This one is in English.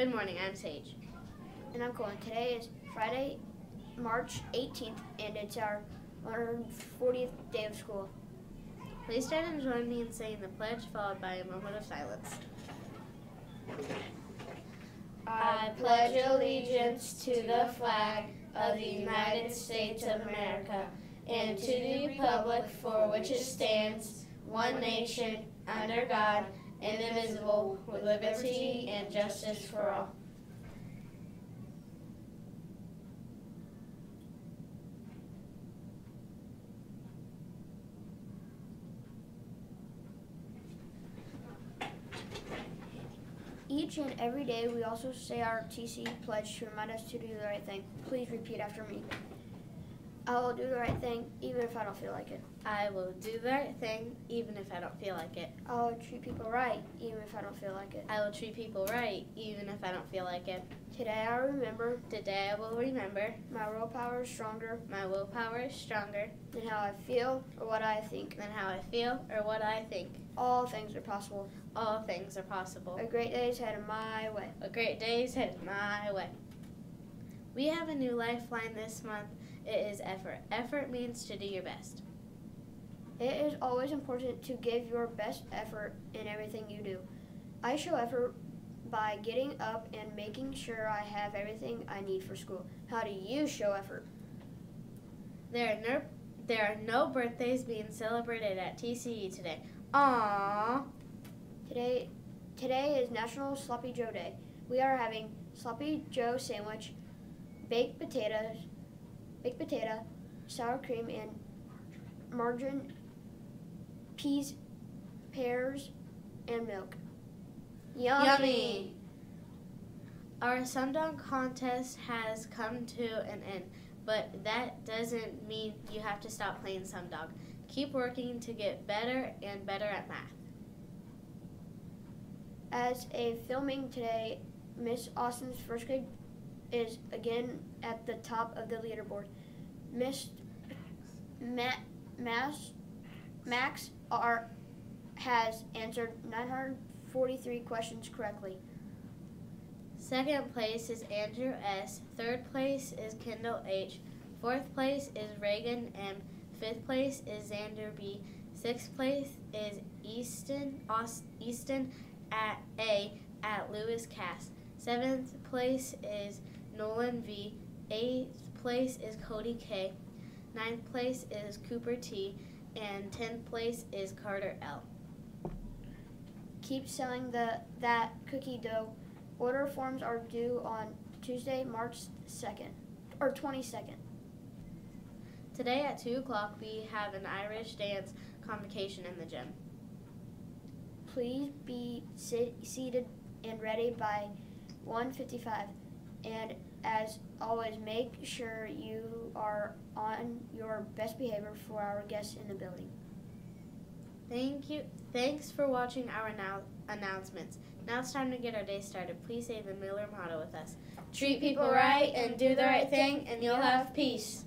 Good morning, I'm Sage. And I'm Kolton. Today is Friday, March 18th, and it's our 140th day of school. Please stand and join me in saying the pledge, followed by a moment of silence. I pledge allegiance to the flag of the United States of America and to the republic for which it stands, one nation, under God, indivisible, with liberty and justice for all. Each and every day, we also say our TC pledge to remind us to do the right thing. Please repeat after me. I will do the right thing even if I don't feel like it. I will do the right thing even if I don't feel like it. I will treat people right even if I don't feel like it. I will treat people right even if I don't feel like it. Today I remember Today I will remember my willpower is stronger my willpower is stronger than how I feel or what I think. than how I feel or what I think. All things are possible. All things are possible. A great day is headed my way. A great day is headed my way. We have a new lifeline this month. It is effort. Effort means to do your best. It is always important to give your best effort in everything you do. I show effort by getting up and making sure I have everything I need for school. How do you show effort? There are no there are no birthdays being celebrated at TCE today. Aww. Today today is National Sloppy Joe Day. We are having sloppy Joe sandwich, baked potatoes, baked potato, sour cream and margarine, peas, pears, and milk. Yummy. Yummy. Our Sumdog contest has come to an end, but that doesn't mean you have to stop playing Sumdog. Keep working to get better and better at math. As a filming today, Miss Austin's first grade is again at the top of the leaderboard. Miss Ma- Max R has answered 943 questions correctly. Second place is Andrew S. Third place is Kendall H. Fourth place is Reagan M. Fifth place is Xander B. Sixth place is Easton Easton at A at Lewis Cass. Seventh place is Nolan V. Eighth place is Cody K. Ninth place is Cooper T. And tenth place is Carter L. Keep selling the that cookie dough. Order forms are due on Tuesday, March 2nd or 22nd. Today at 2 o'clock, we have an Irish dance convocation in the gym. Please be sit, seated and ready by 1:55. And as always, make sure you are on your best behavior for our guests in the building. Thank you. Thanks for watching our now announcements. Now it's time to get our day started. Please say the Miller motto with us. Treat people right and do the right thing, and you'll have peace.